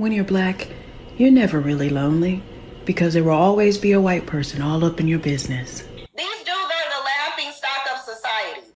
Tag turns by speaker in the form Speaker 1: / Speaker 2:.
Speaker 1: when you're black, you're never really lonely because there will always be a white person all up in your business. These are the of society.